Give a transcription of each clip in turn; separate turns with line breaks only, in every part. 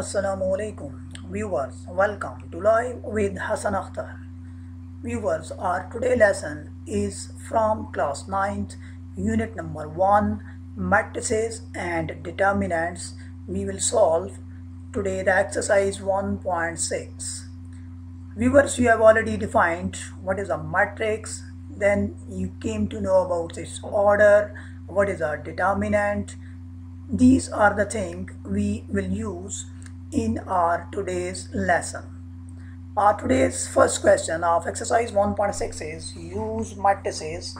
Assalamu alaikum viewers welcome to live with Hassan Akhtar. Viewers our today lesson is from class 9th unit number 1 matrices and determinants we will solve today the exercise 1.6 viewers you have already defined what is a matrix then you came to know about its order what is a determinant. These are the things we will use in our today's lesson. Our today's first question of exercise 1.6 is use matrices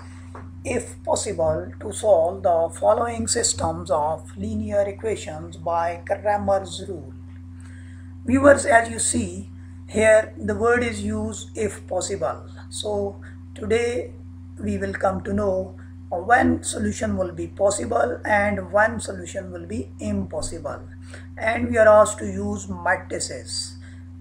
if possible to solve the following systems of linear equations by Cramer's rule. Viewers as you see here the word is used if possible. So today we will come to know when solution will be possible and when solution will be impossible and we are asked to use matrices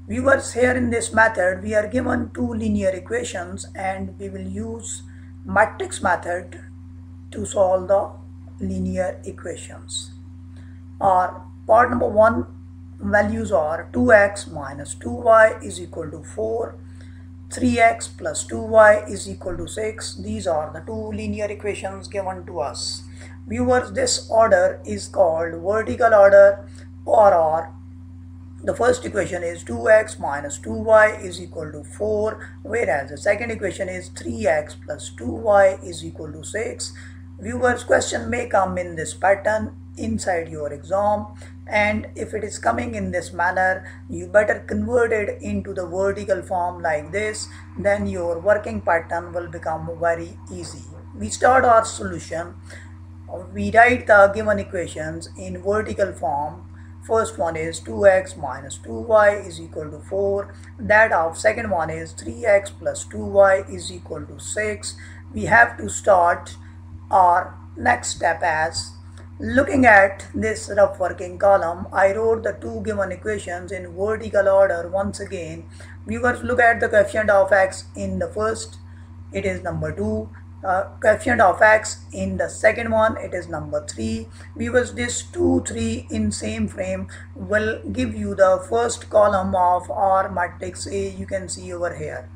viewers here in this method we are given two linear equations and we will use matrix method to solve the linear equations our part number one values are 2x minus 2y is equal to 4 3x plus 2y is equal to 6. These are the two linear equations given to us. Viewers, this order is called vertical order or the first equation is 2x minus 2y is equal to 4 whereas the second equation is 3x plus 2y is equal to 6. Viewers question may come in this pattern inside your exam and if it is coming in this manner you better convert it into the vertical form like this then your working pattern will become very easy. We start our solution. We write the given equations in vertical form first one is 2x minus 2y is equal to 4 that of second one is 3x plus 2y is equal to 6 we have to start our next step as Looking at this rough working column, I wrote the two given equations in vertical order once again. Viewers look at the coefficient of x in the first, it is number 2. Uh, coefficient of x in the second one, it is number 3. Viewers, this 2, 3 in same frame will give you the first column of our matrix A you can see over here.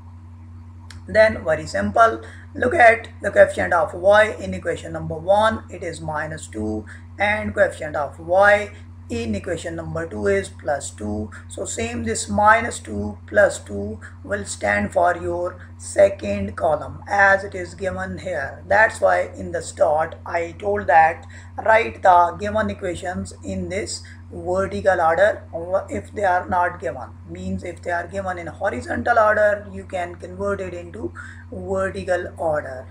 Then very simple, look at the coefficient of y in equation number 1, it is minus 2 and coefficient of y in equation number 2 is plus 2 so same this minus 2 plus 2 will stand for your second column as it is given here. That's why in the start I told that write the given equations in this vertical order if they are not given. Means if they are given in horizontal order you can convert it into vertical order.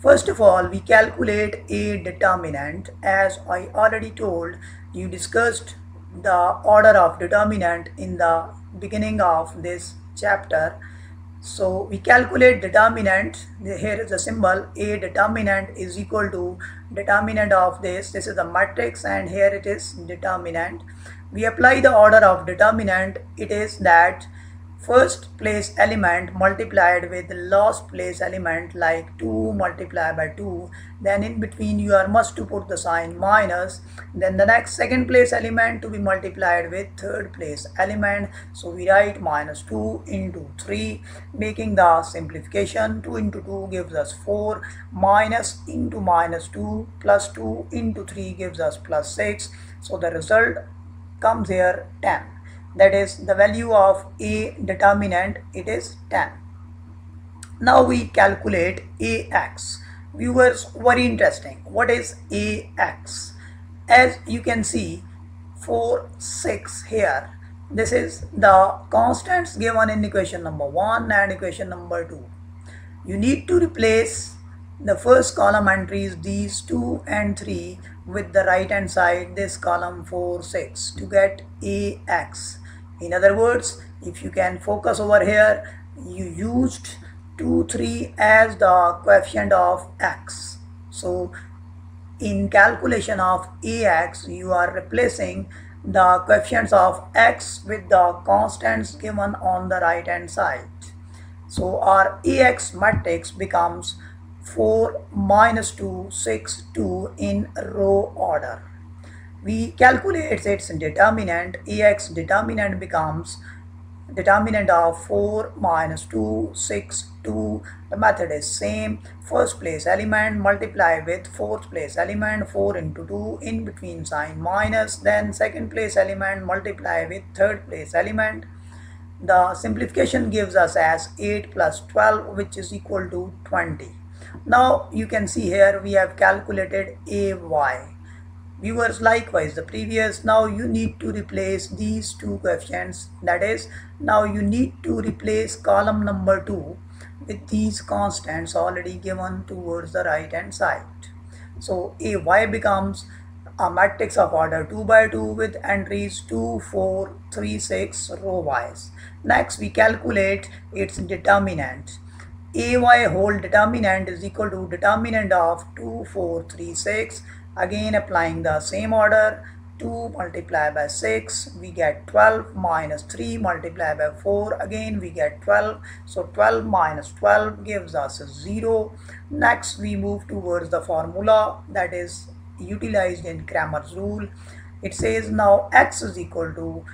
First of all we calculate a determinant. As I already told you discussed the order of determinant in the beginning of this chapter. So we calculate determinant. Here is the symbol. A determinant is equal to determinant of this. This is the matrix and here it is determinant. We apply the order of determinant. It is that first place element multiplied with last place element like 2 multiplied by 2 then in between you are must to put the sign minus then the next second place element to be multiplied with third place element. So we write minus 2 into 3 making the simplification. 2 into 2 gives us 4 minus into minus 2 plus 2 into 3 gives us plus 6 so the result comes here 10 that is the value of a determinant it is 10 now we calculate ax viewers very interesting. What is ax as you can see 4 6 here. This is the constants given in equation number 1 and equation number 2 you need to replace the first column entries these 2 and 3 with the right hand side this column 4 6 to get ax in other words if you can focus over here you used 2 3 as the coefficient of x. So in calculation of ax you are replacing the coefficients of x with the constants given on the right hand side. So our ax matrix becomes 4 minus 2 6 2 in row order we calculate its determinant ax determinant becomes determinant of 4 minus 2 6 2 the method is same. First place element multiply with fourth place element 4 into 2 in between sign minus. Then second place element multiply with third place element. The simplification gives us as 8 plus 12 which is equal to 20 now you can see here we have calculated ay viewers likewise the previous now you need to replace these two coefficients that is now you need to replace column number 2 with these constants already given towards the right hand side. So a y becomes a matrix of order 2 by 2 with entries 2 4 3 6 row wise next we calculate its determinant. Ay whole determinant is equal to determinant of 2 4 3 6 again applying the same order 2 multiplied by 6 we get 12 minus 3 multiplied by 4 again we get 12 so 12 minus 12 gives us a 0 next we move towards the formula that is utilized in Cramer's rule. It says now x is equal to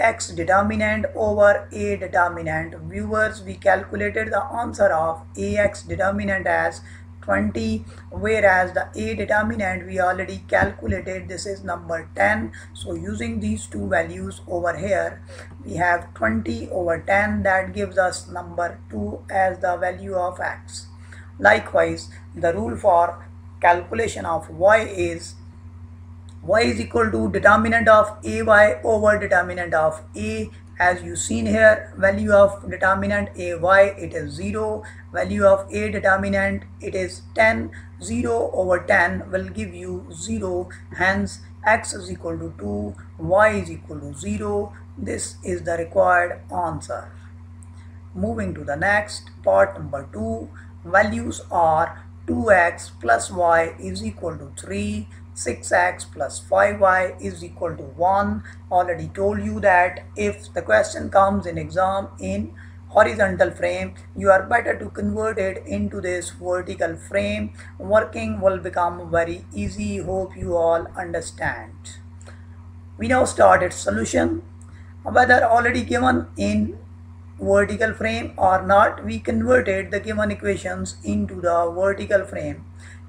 ax determinant over a determinant. Viewers we calculated the answer of ax determinant as 20 whereas the a determinant we already calculated this is number 10 so using these two values over here we have 20 over 10 that gives us number 2 as the value of x. Likewise the rule for calculation of y is y is equal to determinant of ay over determinant of a as you seen here value of determinant ay it is 0 value of a determinant it is 10 0 over 10 will give you 0 hence x is equal to 2 y is equal to 0 this is the required answer. Moving to the next part number 2 values are 2x plus y is equal to 3 6x plus 5y is equal to 1 already told you that if the question comes in exam in horizontal frame you are better to convert it into this vertical frame. Working will become very easy. Hope you all understand. We now start its solution. Whether already given in vertical frame or not we converted the given equations into the vertical frame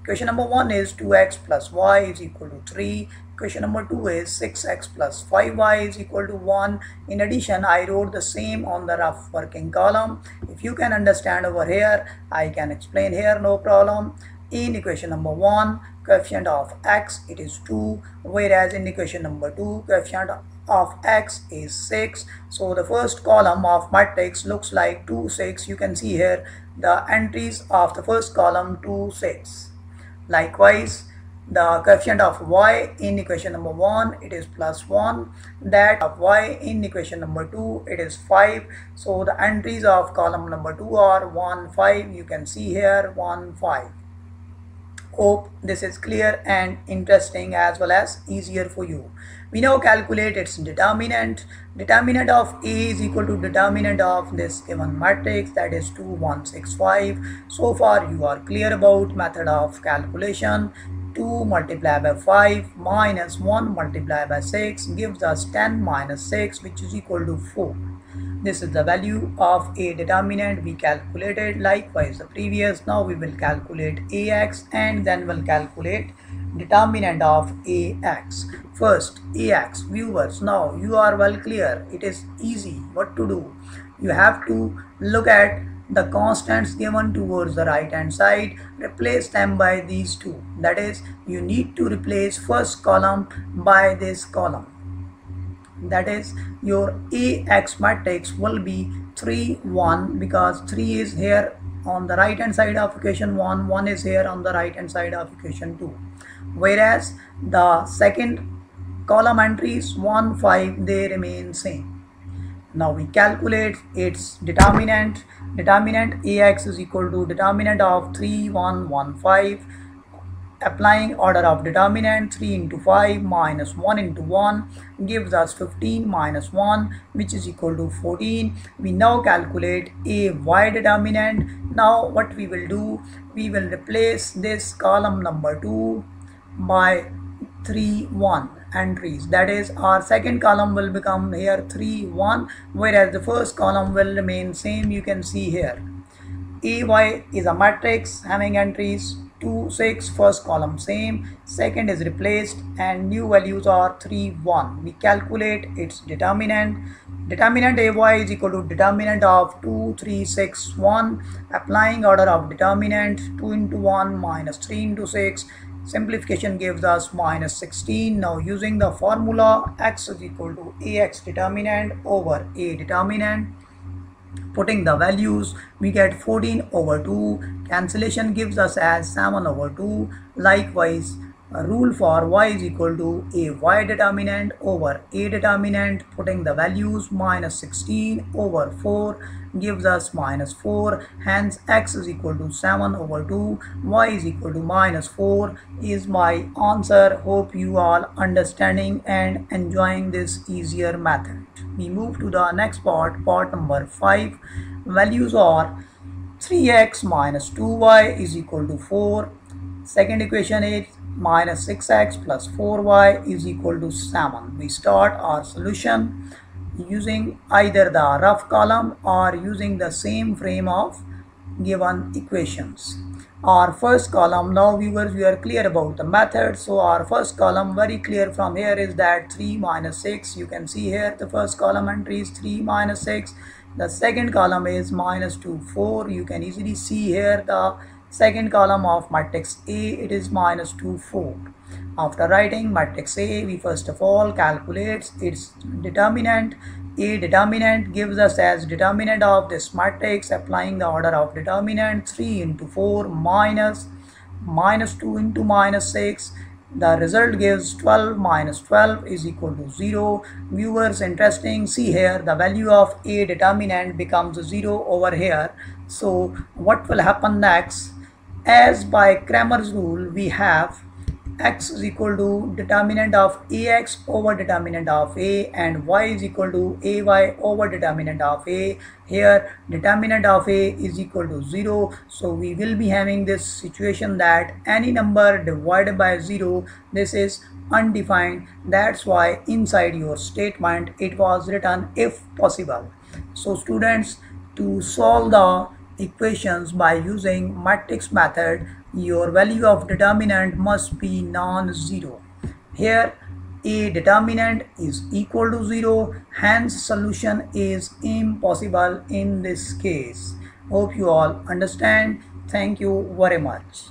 Question number 1 is 2x plus y is equal to 3. Question number 2 is 6x plus 5y is equal to 1. In addition, I wrote the same on the rough working column. If you can understand over here, I can explain here, no problem. In equation number 1, coefficient of x, it is 2. Whereas in equation number 2, coefficient of x is 6 so the first column of matrix looks like 2 6 you can see here the entries of the first column 2 6 Likewise, the coefficient of y in equation number 1 it is plus 1 that of y in equation number 2 it is 5 so the entries of column number 2 are 1 5 you can see here 1 5 hope this is clear and interesting as well as easier for you. We now calculate its determinant. Determinant of a is equal to determinant of this given matrix that is 2165 so far you are clear about method of calculation 2 multiplied by 5 minus 1 multiplied by 6 gives us 10 minus 6 which is equal to 4 this is the value of a determinant. We calculated likewise the previous. Now we will calculate ax and then we'll calculate determinant of ax. First ax viewers. Now you are well clear. It is easy. What to do? You have to look at the constants given towards the right hand side replace them by these two. That is you need to replace first column by this column. That is your ax matrix will be 3 1 because 3 is here on the right hand side of equation 1 1 is here on the right hand side of equation 2 whereas the second column entries 1 5 they remain same. Now we calculate its determinant determinant ax is equal to determinant of 3 1 1 5 applying order of determinant 3 into 5 minus 1 into 1 gives us 15 minus 1 which is equal to 14 we now calculate a y determinant. Now what we will do? We will replace this column number 2 by 3 1 entries. That is our second column will become here 3 1 whereas the first column will remain same. You can see here. AY is a matrix having entries. 2 6 first column same. Second is replaced and new values are 3 1 we calculate its determinant. Determinant ay is equal to determinant of 2 3 6 1 applying order of determinant 2 into 1 minus 3 into 6 simplification gives us minus 16 now using the formula x is equal to ax determinant over a determinant. Putting the values we get 14 over 2 cancellation gives us as 7 over 2 likewise rule for y is equal to a y determinant over a determinant putting the values minus 16 over 4 gives us minus 4 hence x is equal to 7 over 2 y is equal to minus 4 is my answer. Hope you all understanding and enjoying this easier method. We move to the next part part number 5 values are 3x minus 2y is equal to 4 second equation is minus 6x plus 4y is equal to 7. We start our solution using either the rough column or using the same frame of given equations. Our first column, now viewers we are clear about the method. So our first column very clear from here is that 3 minus 6. You can see here the first column entry is 3 minus 6. The second column is minus 2, 4. You can easily see here the second column of matrix A it is minus 2 4 after writing matrix A we first of all calculates its determinant. A determinant gives us as determinant of this matrix applying the order of determinant 3 into 4 minus minus 2 into minus 6 the result gives 12 minus 12 is equal to 0 viewers interesting. See here the value of a determinant becomes 0 over here. So what will happen next as by Cramer's rule we have x is equal to determinant of ax over determinant of a and y is equal to ay over determinant of a. Here determinant of a is equal to 0 so we will be having this situation that any number divided by 0 this is undefined. That's why inside your statement it was written if possible. So students to solve the equations by using matrix method your value of determinant must be non-zero. Here a determinant is equal to 0 hence solution is impossible in this case. Hope you all understand. Thank you very much